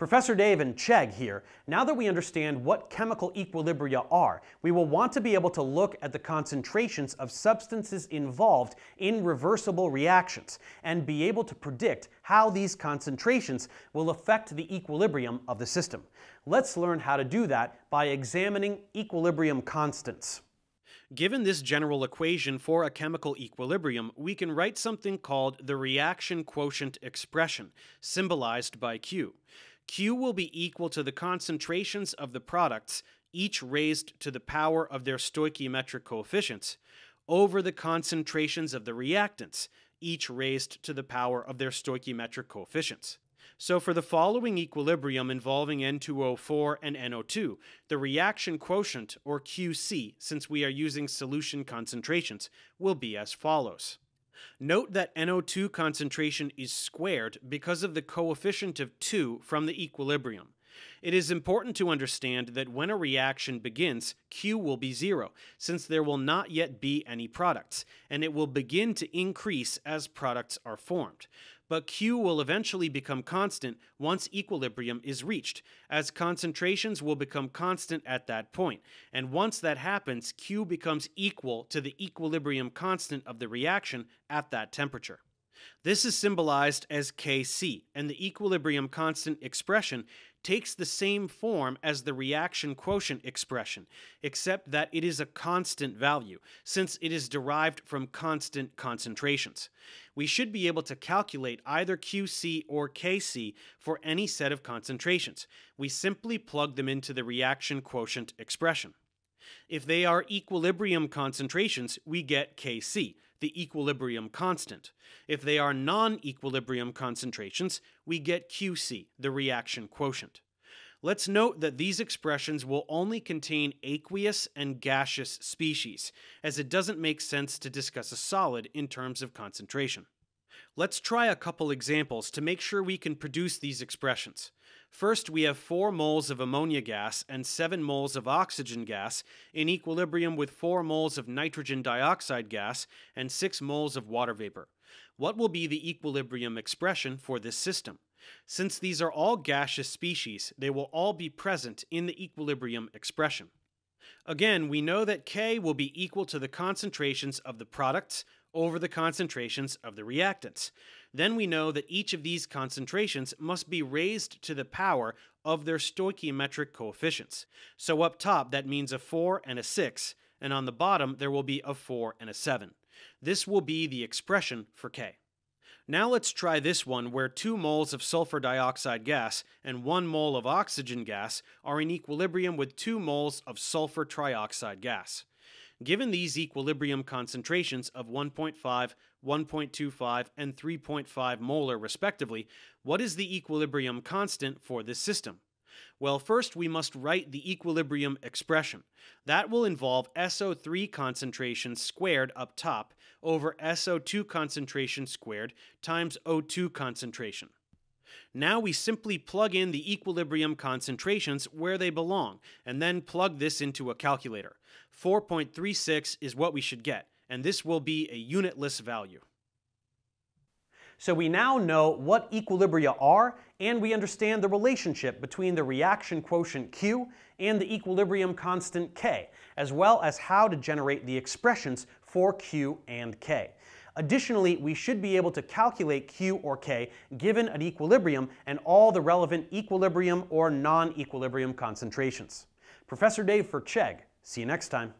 Professor Dave and Chegg here. Now that we understand what chemical equilibria are, we will want to be able to look at the concentrations of substances involved in reversible reactions and be able to predict how these concentrations will affect the equilibrium of the system. Let's learn how to do that by examining equilibrium constants. Given this general equation for a chemical equilibrium, we can write something called the reaction quotient expression, symbolized by Q. Q will be equal to the concentrations of the products, each raised to the power of their stoichiometric coefficients, over the concentrations of the reactants, each raised to the power of their stoichiometric coefficients. So for the following equilibrium involving N2O4 and NO2, the reaction quotient, or QC, since we are using solution concentrations, will be as follows. Note that NO2 concentration is squared because of the coefficient of 2 from the equilibrium. It is important to understand that when a reaction begins, Q will be zero, since there will not yet be any products, and it will begin to increase as products are formed but Q will eventually become constant once equilibrium is reached, as concentrations will become constant at that point. and once that happens, Q becomes equal to the equilibrium constant of the reaction at that temperature. This is symbolized as Kc, and the equilibrium constant expression takes the same form as the reaction quotient expression, except that it is a constant value, since it is derived from constant concentrations. We should be able to calculate either QC or KC for any set of concentrations. We simply plug them into the reaction quotient expression. If they are equilibrium concentrations, we get Kc, the equilibrium constant. If they are non-equilibrium concentrations, we get QC, the reaction quotient. Let's note that these expressions will only contain aqueous and gaseous species, as it doesn't make sense to discuss a solid in terms of concentration. Let's try a couple examples to make sure we can produce these expressions. First, we have 4 moles of ammonia gas and 7 moles of oxygen gas in equilibrium with 4 moles of nitrogen dioxide gas and 6 moles of water vapor. What will be the equilibrium expression for this system? Since these are all gaseous species, they will all be present in the equilibrium expression. Again, we know that K will be equal to the concentrations of the products over the concentrations of the reactants. Then we know that each of these concentrations must be raised to the power of their stoichiometric coefficients. So up top, that means a 4 and a 6, and on the bottom, there will be a 4 and a 7. This will be the expression for K. Now let's try this one where 2 moles of sulfur dioxide gas and 1 mole of oxygen gas are in equilibrium with 2 moles of sulfur trioxide gas. Given these equilibrium concentrations of 1.5, 1.25, and 3.5 molar respectively, what is the equilibrium constant for this system? Well, first we must write the equilibrium expression. That will involve SO3 concentration squared up top over SO2 concentration squared times O2 concentration. Now we simply plug in the equilibrium concentrations where they belong, and then plug this into a calculator. 4.36 is what we should get, and this will be a unitless value. So we now know what equilibria are, and we understand the relationship between the reaction quotient Q and the equilibrium constant K, as well as how to generate the expressions for Q and K. Additionally, we should be able to calculate Q or K given an equilibrium and all the relevant equilibrium or non-equilibrium concentrations. Professor Dave for Chegg. See you next time.